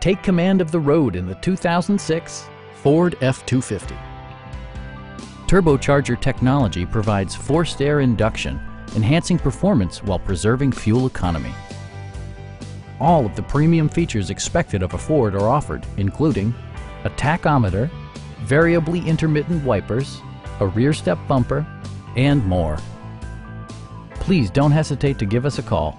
Take command of the road in the 2006 Ford F-250. Turbocharger technology provides forced air induction, enhancing performance while preserving fuel economy. All of the premium features expected of a Ford are offered, including a tachometer, variably intermittent wipers, a rear step bumper, and more. Please don't hesitate to give us a call